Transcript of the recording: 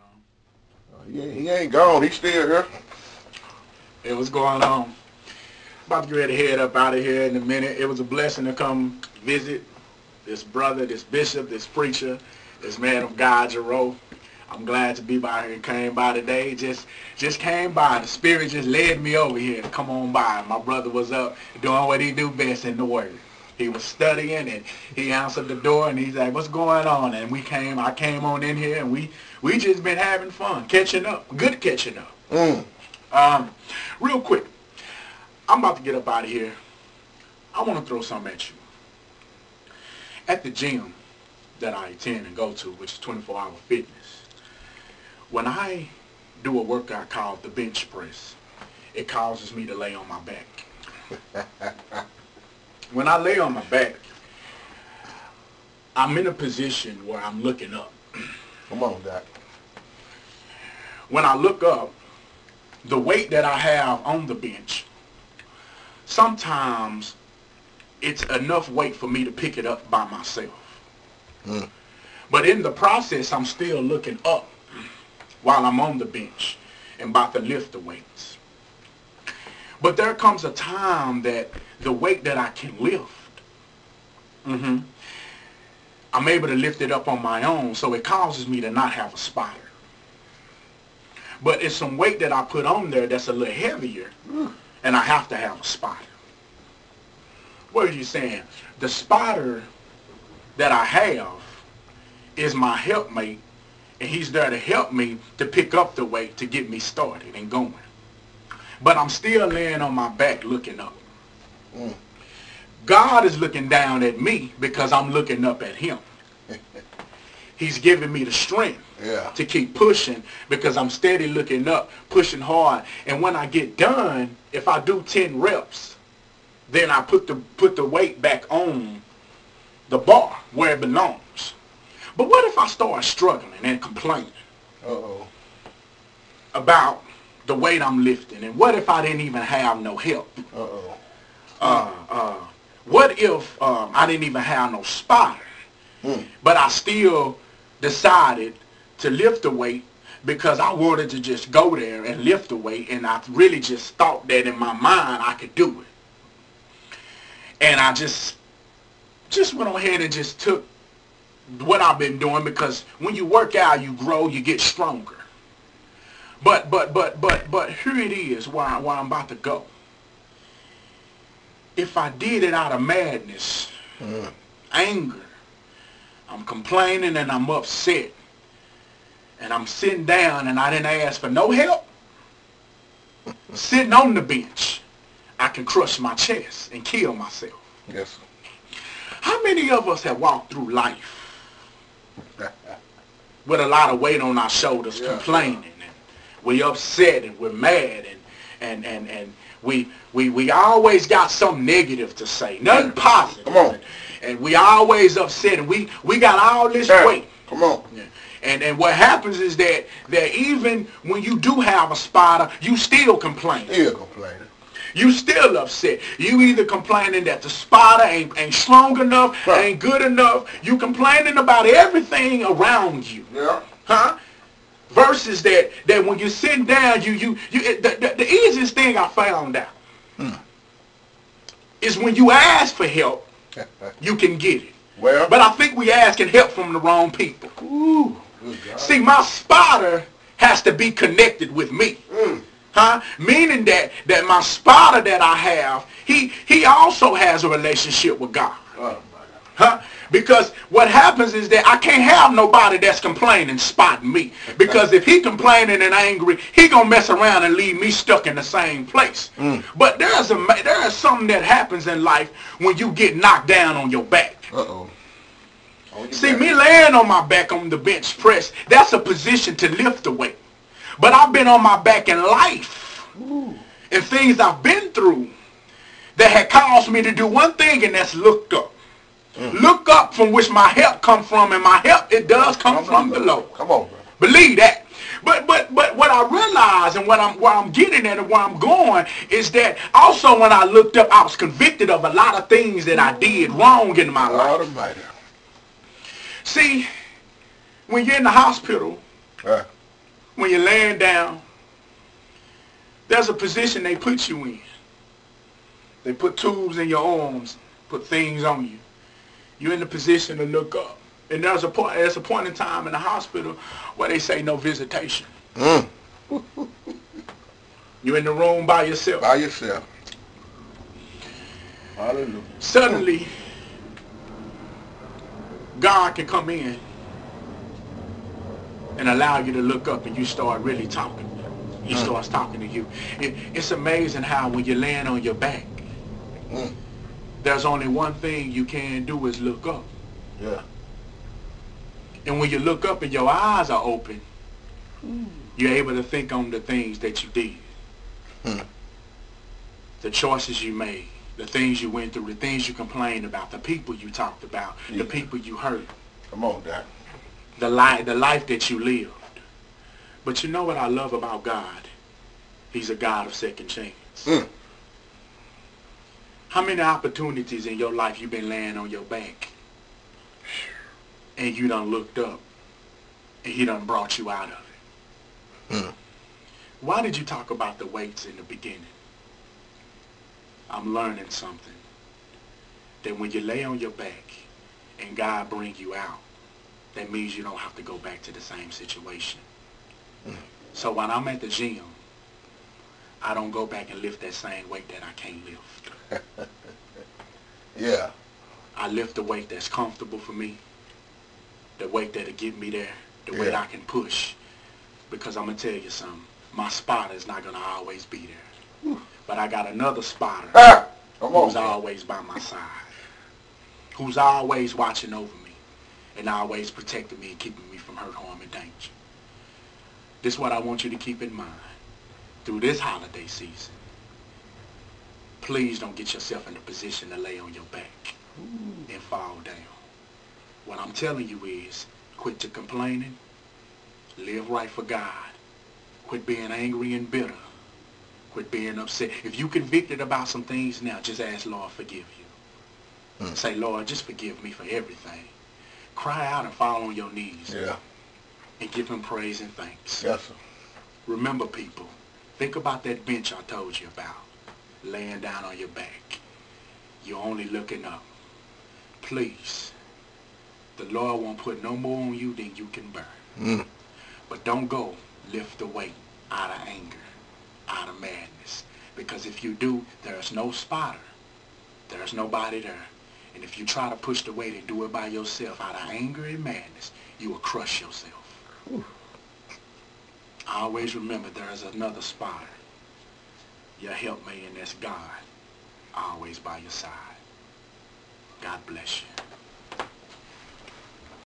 Uh, he, ain't, he ain't gone. He's still here. Hey, what's going on? About to get ready to head up out of here in a minute. It was a blessing to come visit this brother, this bishop, this preacher, this man of God, Jerome. I'm glad to be by here. Came by today. Just just came by. The spirit just led me over here to come on by. My brother was up doing what he do best in the word. He was studying and he answered the door and he's like, what's going on? And we came, I came on in here and we, we just been having fun, catching up, good catching up. Mm. Um, real quick, I'm about to get up out of here. I want to throw something at you. At the gym that I attend and go to, which is 24 hour fitness, when I do a workout called the bench press, it causes me to lay on my back. when I lay on my back, I'm in a position where I'm looking up. Come on, Doc. When I look up, the weight that I have on the bench, sometimes it's enough weight for me to pick it up by myself. Mm. But in the process, I'm still looking up while I'm on the bench and about to lift the weights. But there comes a time that the weight that I can lift, mm-hmm, I'm able to lift it up on my own, so it causes me to not have a spotter. But it's some weight that I put on there that's a little heavier, and I have to have a spotter. What are you saying? The spotter that I have is my helpmate, and he's there to help me to pick up the weight to get me started and going. But I'm still laying on my back looking up. Mm. God is looking down at me because I'm looking up at him. He's giving me the strength Yeah. to keep pushing because I'm steady looking up, pushing hard. And when I get done, if I do 10 reps, then I put the put the weight back on the bar where it belongs. But what if I start struggling and complaining Uh-oh. about the weight I'm lifting? And what if I didn't even have no help? Uh-oh. Uh, uh, what if um, I didn't even have no spotter? Mm. But I still decided to lift the weight because I wanted to just go there and lift the weight and I really just thought that in my mind I could do it. And I just just went ahead and just took what I've been doing because when you work out you grow, you get stronger. But but but but but here it is where, I, where I'm about to go. If I did it out of madness, Mm. anger, I'm complaining and I'm upset. And I'm sitting down and I didn't ask for no help. Sitting on the bench, I can crush my chest and kill myself. Yes. How many of us have walked through life with a lot of weight on our shoulders, Yeah. complaining, we upset and we're mad and and and and we we we always got something negative to say, nothing positive. Come on. And, and we always upset and we we got all this Yeah. weight. Come on. And and what happens is that that even when you do have a spotter, you still complain. Still complaining. You still upset. You either complaining that the spotter ain't, ain't strong enough, Huh. ain't good enough. You complaining about everything around you. Yeah. Huh? Versus that that when you're sitting down, you you you it- the, the, the easiest thing I found out Hmm. is when you ask for help, you can get it. well, But I think we asking help from the wrong people. ooh. See, my spotter has to be connected with me. Mm. Huh? Meaning that that my spotter that I have, he he also has a relationship with God. God. Huh? Because what happens is that I can't have nobody that's complaining spotting me. Because if he complaining and angry, he gonna mess around and leave me stuck in the same place. Mm. But there's a there is something that happens in life when you get knocked down on your back. Uh-oh. See, back. me laying on my back on the bench press, that's a position to lift the weight. But I've been on my back in life Ooh. and things I've been through that had caused me to do one thing, and that's looked up. Look up from which my help come from, and my help, it does come from Lord. Come on, bro. Believe that. But but but what I realize and what I'm where I'm getting at and where I'm going is that also when I looked up, I was convicted of a lot of things that I did wrong in my life. Almighty. See, when you're in the hospital, Uh, when you're laying down, there's a position they put you in. They put tubes in your arms, put things on you. You're in the position to look up. And there's a point there's a point in time in the hospital where they say no visitation. Mm. You're in the room by yourself. By yourself. Hallelujah. Suddenly God can come in and allow you to look up and you start really talking. He Mm. starts talking to you. It, it's amazing how when you're laying on your back, Mm. There's only one thing you can do is look up. Yeah. And when you look up and your eyes are open, you're able to think on the things that you did. Hmm. The choices you made, the things you went through, the things you complained about, the people you talked about, Yeah. the people you hurt, Come on, Doc. the life, the life that you lived. But you know what I love about God? He's a God of second chance. Mm. How many opportunities in your life you been laying on your back and you done looked up and he done brought you out of it? Mm. Why did you talk about the weights in the beginning? I'm learning something. That when you lay on your back and God bring you out, that means you don't have to go back to the same situation. Mm. So when I'm at the gym, I don't go back and lift that same weight that I can't lift. Yeah. I lift the weight that's comfortable for me, the weight that'll get me there, the weight I can push. Because I'm going to tell you something, my spotter is not going to always be there. But I got another spotter Ah! On. who's man. always by my side, who's always watching over me and always protecting me and keeping me from hurt, harm, and danger. This is what I want you to keep in mind through this holiday season. Please don't get yourself in a position to lay on your back and fall down. What I'm telling you is quit your complaining, live right for God, quit being angry and bitter, quit being upset. If you convicted about some things now, just ask Lord forgive you. Mm. Say, Lord, just forgive me for everything. Cry out and fall on your knees Yeah. and give him praise and thanks. Yes, sir. Remember, people, think about that bench I told you about, laying down on your back. You're only looking up. Please, the Lord won't put no more on you than you can bear. Mm. But don't go lift the weight out of anger, out of madness. Because if you do, there's no spotter. There's nobody there. And if you try to push the weight and do it by yourself out of anger and madness, you will crush yourself. Whew. Always remember there is another spotter. Your helpmate, and that's God. Always by your side. God bless you.